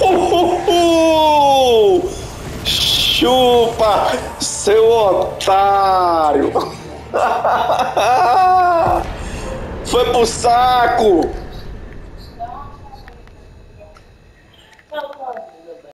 Uhul! Chupa, seu otário! Foi pro saco!